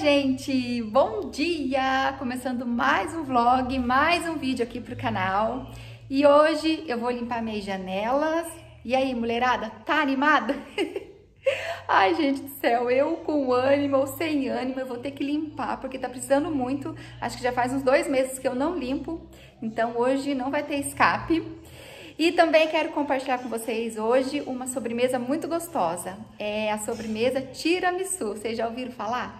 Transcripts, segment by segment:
gente! Bom dia! Começando mais um vlog, mais um vídeo aqui pro canal. E hoje eu vou limpar minhas janelas. E aí, mulherada, tá animada? Ai, gente do céu, eu com ânimo ou sem ânimo, eu vou ter que limpar, porque tá precisando muito. Acho que já faz uns dois meses que eu não limpo, então hoje não vai ter escape. E também quero compartilhar com vocês hoje uma sobremesa muito gostosa. É a sobremesa tiramisu. Vocês já ouviram falar?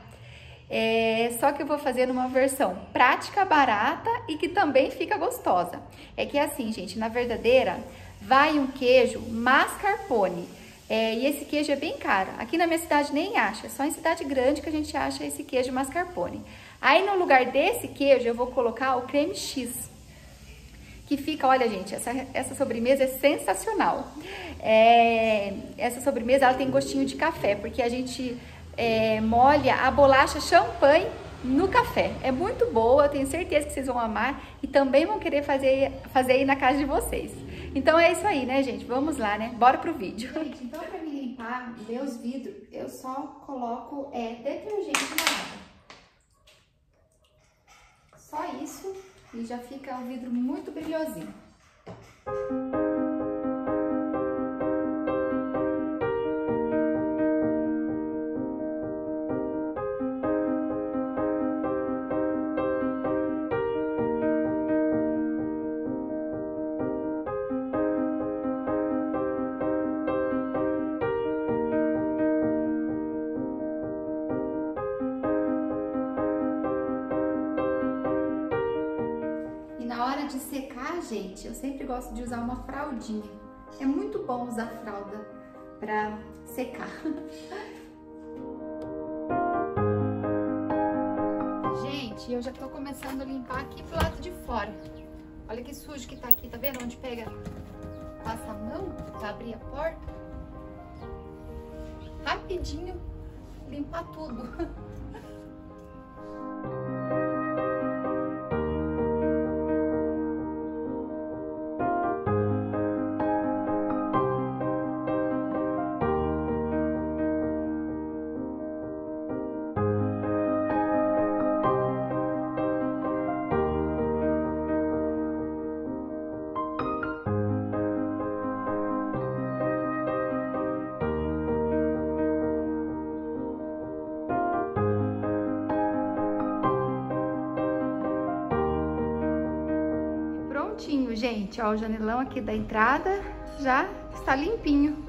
É, só que eu vou fazer numa versão prática, barata e que também fica gostosa. É que é assim, gente, na verdadeira vai um queijo mascarpone. É, e esse queijo é bem caro. Aqui na minha cidade nem acha, é só em cidade grande que a gente acha esse queijo mascarpone. Aí no lugar desse queijo eu vou colocar o creme X. Que fica, olha gente, essa, essa sobremesa é sensacional. É, essa sobremesa ela tem gostinho de café, porque a gente é, molha a bolacha champanhe no café. É muito boa, tenho certeza que vocês vão amar e também vão querer fazer, fazer aí na casa de vocês. Então é isso aí, né, gente? Vamos lá, né? Bora pro vídeo. Gente, então pra me limpar meus vidros, eu só coloco é, detergente na água. Só isso e já fica um vidro muito brilhosinho. Secar, gente, eu sempre gosto de usar uma fraldinha. É muito bom usar fralda para secar. Gente, eu já tô começando a limpar aqui pro lado de fora. Olha que sujo que tá aqui, tá vendo onde pega? Passa a mão pra abrir a porta. Rapidinho limpar tudo. gente. Ó, o janelão aqui da entrada já está limpinho.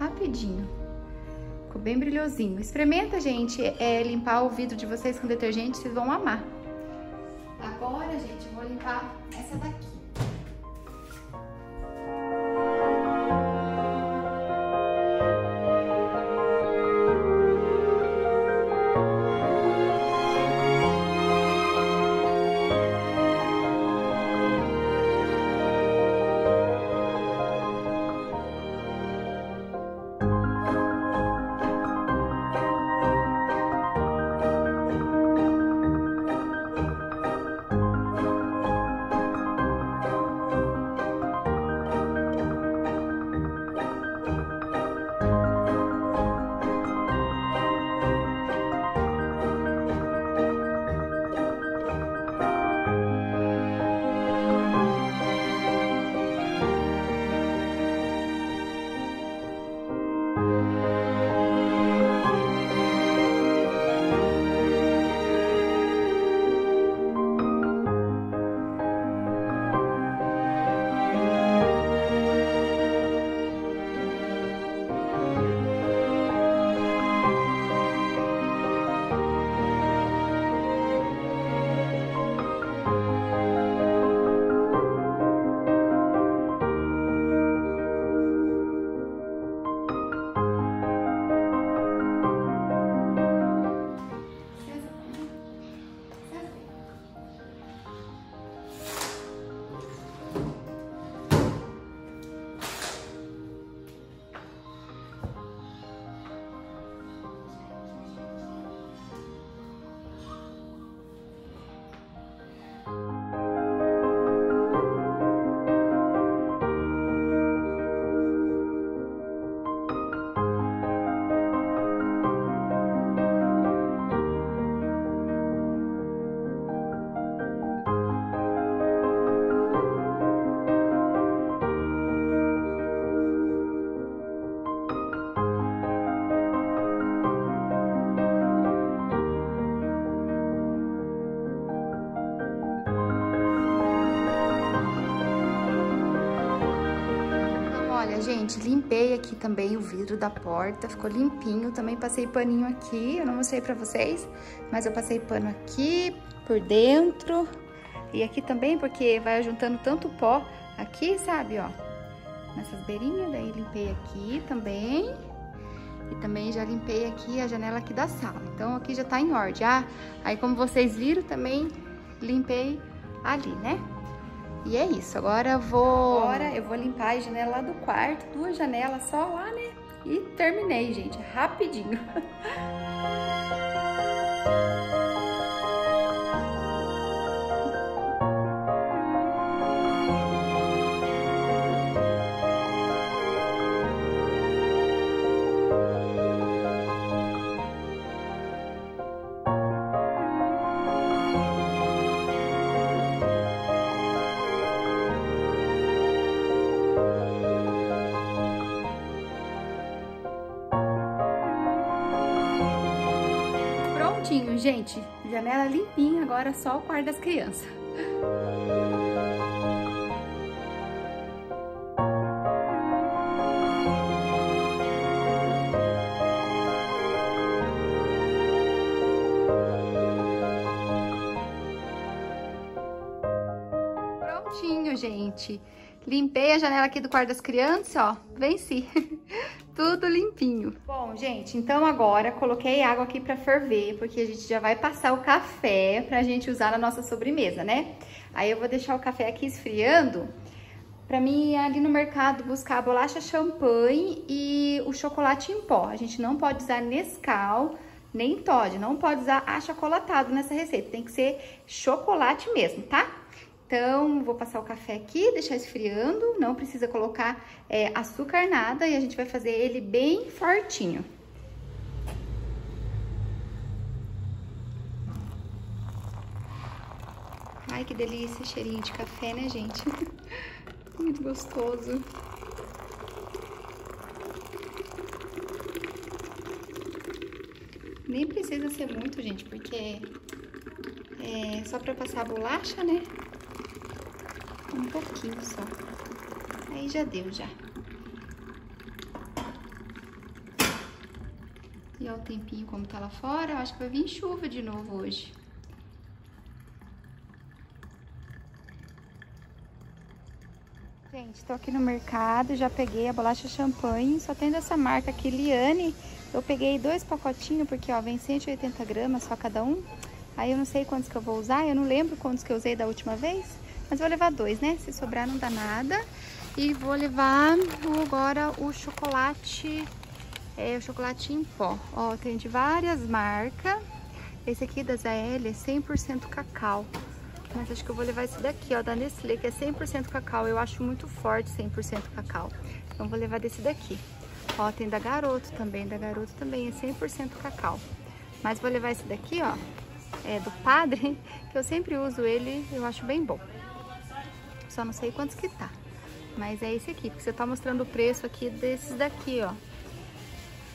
Rapidinho. Ficou bem brilhosinho. Experimenta, gente, é, limpar o vidro de vocês com detergente, vocês vão amar. Agora, gente, vou limpar essa daqui. Gente, limpei aqui também o vidro da porta, ficou limpinho. Também passei paninho aqui, eu não mostrei pra vocês, mas eu passei pano aqui, por dentro. E aqui também, porque vai juntando tanto pó aqui, sabe, ó. Nessas beirinhas, daí limpei aqui também. E também já limpei aqui a janela aqui da sala. Então aqui já tá em ordem. Ah, aí como vocês viram, também limpei ali, né? E é isso, agora eu vou... Agora eu vou limpar a janela lá do quarto, duas janelas só lá, né? E terminei, gente, rapidinho. gente. Janela limpinha, agora só o quarto das crianças. Prontinho, gente. Limpei a janela aqui do quarto das crianças, ó. Venci. Tudo limpinho. Gente, então agora coloquei água aqui pra ferver, porque a gente já vai passar o café pra gente usar na nossa sobremesa, né? Aí eu vou deixar o café aqui esfriando pra mim ir ali no mercado buscar a bolacha champanhe e o chocolate em pó. A gente não pode usar Nescau, nem Todd, não pode usar achocolatado nessa receita. Tem que ser chocolate mesmo, tá? Então, vou passar o café aqui, deixar esfriando, não precisa colocar é, açúcar nada e a gente vai fazer ele bem fortinho. Ai, que delícia, cheirinho de café, né, gente? Muito gostoso. Nem precisa ser muito, gente, porque é só pra passar a bolacha, né? Um pouquinho só. Aí já deu, já. E olha o tempinho como tá lá fora. Acho que vai vir chuva de novo hoje. Gente, tô aqui no mercado, já peguei a bolacha champanhe, só tem dessa marca aqui, Liane. Eu peguei dois pacotinhos, porque ó, vem 180 gramas só cada um. Aí eu não sei quantos que eu vou usar, eu não lembro quantos que eu usei da última vez. Mas vou levar dois, né? Se sobrar não dá nada. E vou levar agora o chocolate, é, o chocolate em pó. Ó, tem de várias marcas. Esse aqui da ZL é 100% cacau. Mas acho que eu vou levar esse daqui, ó, da Nestlé, que é 100% cacau. Eu acho muito forte 100% cacau. Então vou levar desse daqui. Ó, tem da Garoto também. Da Garoto também é 100% cacau. Mas vou levar esse daqui, ó, é do Padre, que eu sempre uso ele, eu acho bem bom só não sei quantos que tá. Mas é esse aqui, porque você tá mostrando o preço aqui desses daqui, ó.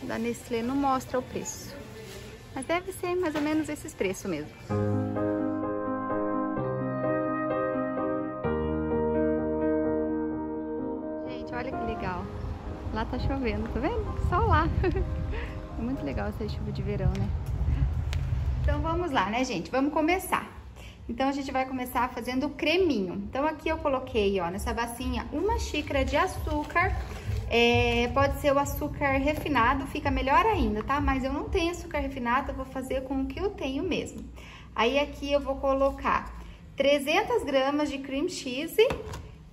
Da Nestlé não mostra o preço. Mas deve ser mais ou menos esses preços mesmo. Gente, olha que legal. Lá tá chovendo, tá vendo? Só lá. É muito legal essa chuva de verão, né? Então vamos lá, né, gente? Vamos começar. Então, a gente vai começar fazendo o creminho. Então, aqui eu coloquei, ó, nessa bacinha, uma xícara de açúcar. É, pode ser o açúcar refinado, fica melhor ainda, tá? Mas eu não tenho açúcar refinado, eu vou fazer com o que eu tenho mesmo. Aí, aqui eu vou colocar 300 gramas de cream cheese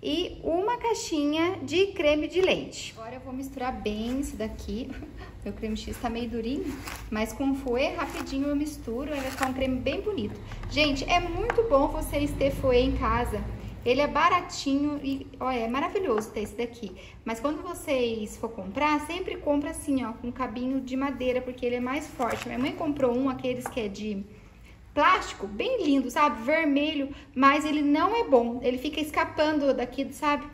e uma caixinha de creme de leite. Agora eu vou misturar bem isso daqui. Meu creme X tá meio durinho, mas com fouet rapidinho eu misturo, vai ficar um creme bem bonito. Gente, é muito bom vocês ter fouet em casa. Ele é baratinho e, olha, é maravilhoso ter esse daqui. Mas quando vocês for comprar, sempre compra assim, ó, com cabinho de madeira, porque ele é mais forte. Minha mãe comprou um, aqueles que é de plástico, bem lindo, sabe? Vermelho, mas ele não é bom. Ele fica escapando daqui, sabe?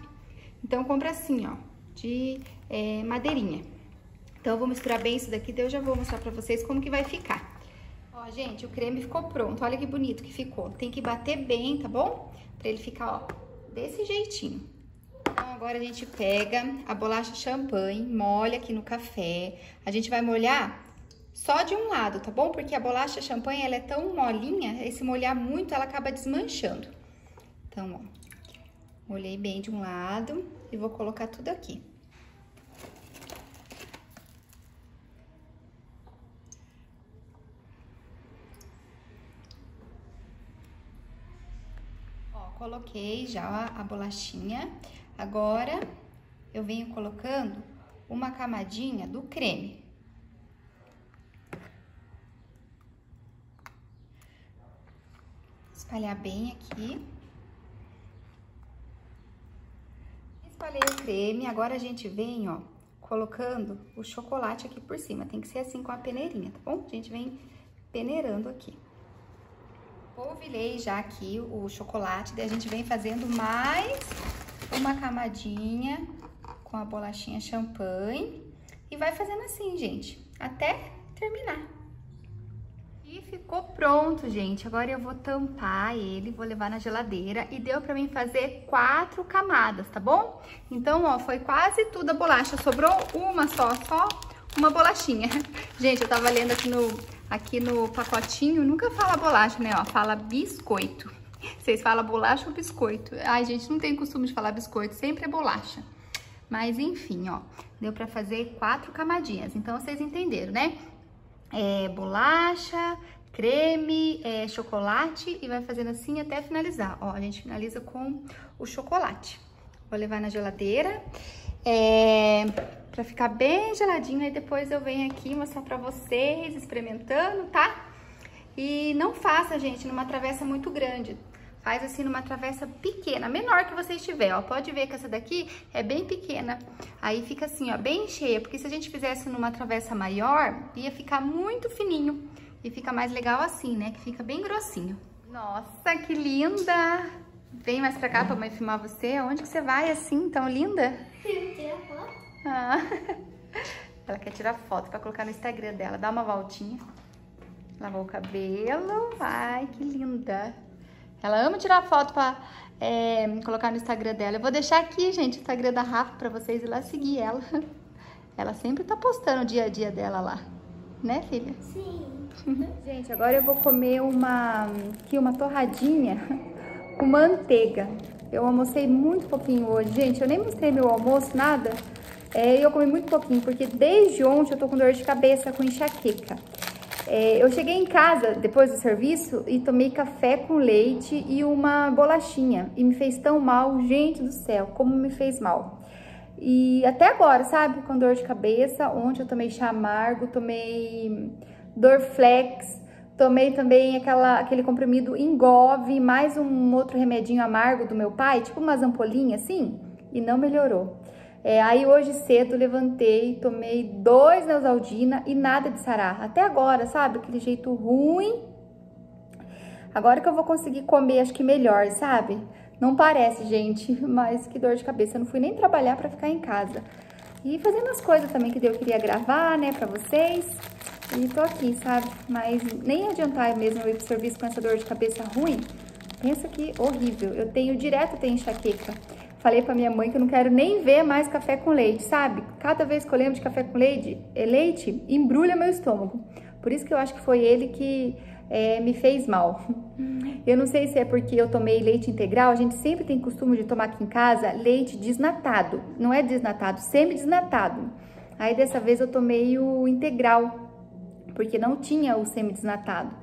Então, compra assim, ó, de é, madeirinha. Então, eu vou misturar bem isso daqui, daí eu já vou mostrar pra vocês como que vai ficar. Ó, gente, o creme ficou pronto. Olha que bonito que ficou. Tem que bater bem, tá bom? Pra ele ficar, ó, desse jeitinho. Então, agora a gente pega a bolacha champanhe, molha aqui no café. A gente vai molhar só de um lado, tá bom? Porque a bolacha champanhe, ela é tão molinha, esse molhar muito, ela acaba desmanchando. Então, ó, molhei bem de um lado e vou colocar tudo aqui. Ó, coloquei já a bolachinha. Agora, eu venho colocando uma camadinha do creme. Espalhar bem aqui. Espalhei o creme, agora a gente vem, ó, colocando o chocolate aqui por cima. Tem que ser assim com a peneirinha, tá bom? A gente vem peneirando aqui. Polvilhei já aqui o chocolate, daí a gente vem fazendo mais uma camadinha com a bolachinha champanhe e vai fazendo assim, gente, até terminar. Ficou pronto, gente. Agora eu vou tampar ele, vou levar na geladeira e deu pra mim fazer quatro camadas, tá bom? Então, ó, foi quase tudo a bolacha, sobrou uma só, só uma bolachinha. Gente, eu tava lendo aqui no, aqui no pacotinho, nunca fala bolacha, né, ó, fala biscoito. Vocês falam bolacha ou biscoito? Ai, gente, não tem costume de falar biscoito, sempre é bolacha. Mas enfim, ó, deu pra fazer quatro camadinhas. Então, vocês entenderam, né? É bolacha, creme, é, chocolate e vai fazendo assim até finalizar. Ó, a gente finaliza com o chocolate. Vou levar na geladeira é, pra ficar bem geladinho. Aí depois eu venho aqui mostrar pra vocês, experimentando, tá? E não faça, gente, numa travessa muito grande. Faz assim numa travessa pequena, menor que você estiver, ó. Pode ver que essa daqui é bem pequena. Aí fica assim, ó, bem cheia. Porque se a gente fizesse numa travessa maior, ia ficar muito fininho. E fica mais legal assim, né? Que fica bem grossinho. Nossa, que linda! Vem mais pra cá pra mãe filmar você. Onde que você vai assim, tão linda? Tirar foto? Ah. Ela quer tirar foto pra colocar no Instagram dela. Dá uma voltinha. Lavou o cabelo. Ai, que linda. Ela ama tirar foto pra é, colocar no Instagram dela. Eu vou deixar aqui, gente, o Instagram da Rafa pra vocês ir lá seguir ela. Ela sempre tá postando o dia a dia dela lá. Né, filha? Sim. Gente, agora eu vou comer uma, aqui uma torradinha com manteiga. Eu almocei muito pouquinho hoje. Gente, eu nem mostrei meu almoço, nada. É, eu comi muito pouquinho, porque desde ontem eu tô com dor de cabeça, com enxaqueca. É, eu cheguei em casa depois do serviço e tomei café com leite e uma bolachinha. E me fez tão mal, gente do céu, como me fez mal. E até agora, sabe, com dor de cabeça. Ontem eu tomei chá amargo, tomei Dorflex, tomei também aquela, aquele comprimido Engove, mais um outro remedinho amargo do meu pai, tipo umas ampolinhas assim, e não melhorou. É, aí hoje cedo levantei, tomei dois Neusaldina e nada de sarar. Até agora, sabe? Aquele jeito ruim. Agora que eu vou conseguir comer, acho que melhor, sabe? Não parece, gente, mas que dor de cabeça. Eu não fui nem trabalhar pra ficar em casa. E fazendo as coisas também que eu queria gravar, né, pra vocês. E tô aqui, sabe? Mas nem adiantar mesmo eu ir pro serviço com essa dor de cabeça ruim. Pensa que horrível. Eu tenho direto, tenho enxaqueca. Falei pra minha mãe que eu não quero nem ver mais café com leite, sabe? Cada vez que eu lembro de café com leite, leite embrulha meu estômago. Por isso que eu acho que foi ele que é, me fez mal. Eu não sei se é porque eu tomei leite integral, a gente sempre tem costume de tomar aqui em casa leite desnatado. Não é desnatado, semi-desnatado. Aí dessa vez eu tomei o integral, porque não tinha o semi-desnatado.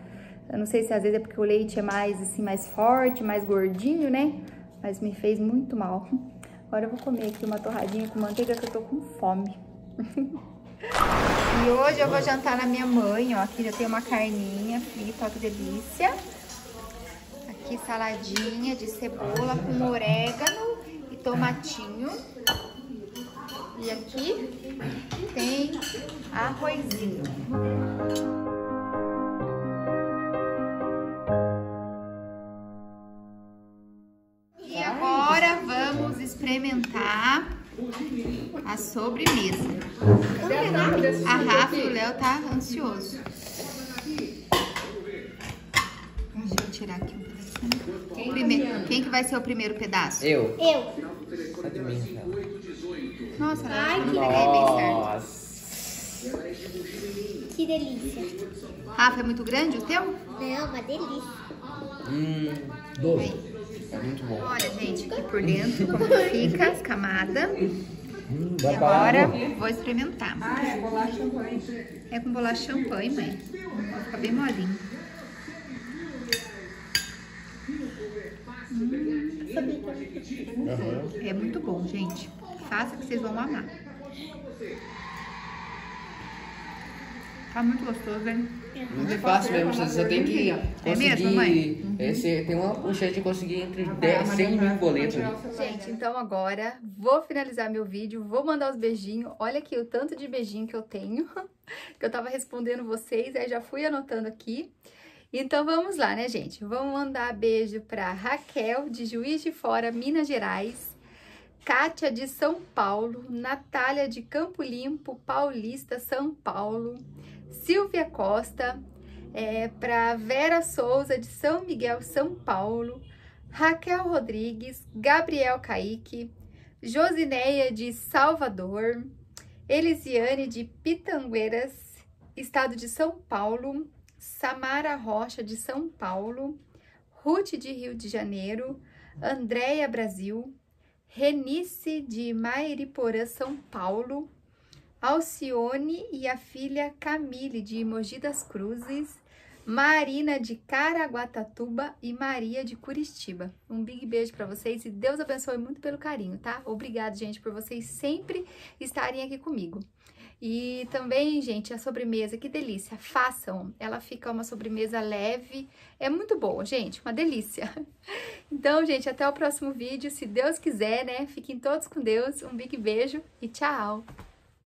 Eu não sei se às vezes é porque o leite é mais assim, mais forte, mais gordinho, né? mas me fez muito mal. Agora eu vou comer aqui uma torradinha com manteiga que eu tô com fome. e hoje eu vou jantar na minha mãe, ó. Aqui já tem uma carninha frita, ó que delícia. Aqui saladinha de cebola com orégano e tomatinho. E aqui tem arrozinho. experimentar a sobremesa. A Rafa e o Léo tá ansioso. Deixa eu tirar aqui um pedacinho. Primeiro, quem que vai ser o primeiro pedaço? Eu. Eu. Sai de mim. Nossa, Ai, que é certo. Nossa. Que delícia. Rafa, é muito grande o teu? Não, uma delícia. Hum, Doce. é muito bom. Olha, gente, aqui por dentro como fica as camadas. Hum, E agora água. vou experimentar. Ah, é bolacha champanhe. É com bolacha champanhe, mãe. Vai ficar bem molinho. Aham. É muito bom, gente. Faça que vocês vão amar. Tá muito gostoso, hein? Muito fácil mesmo, você só tem que É mesmo, mãe? conseguir. Esse, tem uma chance de conseguir entre 10, 100 mil boletos. Gente, então agora vou finalizar meu vídeo, vou mandar os beijinhos. Olha aqui o tanto de beijinho que eu tenho, que eu tava respondendo vocês, aí já fui anotando aqui. Então vamos lá, né, gente? Vamos mandar beijo pra Raquel, de Juiz de Fora, Minas Gerais. Kátia, de São Paulo. Natália, de Campo Limpo, Paulista, São Paulo. Silvia Costa, é, para Vera Souza, de São Miguel, São Paulo. Raquel Rodrigues, Gabriel Caíque, Josineia de Salvador, Elisiane de Pitangueiras, estado de São Paulo, Samara Rocha de São Paulo, Ruth de Rio de Janeiro, Andréia Brasil, Renice de Mairiporã, São Paulo, Alcione e a filha Camille de Mogi das Cruzes, Marina de Caraguatatuba e Maria de Curitiba. Um big beijo para vocês e Deus abençoe muito pelo carinho, tá? Obrigada, gente, por vocês sempre estarem aqui comigo. E também, gente, a sobremesa, que delícia. Façam, ela fica uma sobremesa leve, é muito boa, gente, uma delícia. Então, gente, até o próximo vídeo, se Deus quiser, né? Fiquem todos com Deus, um big beijo e tchau!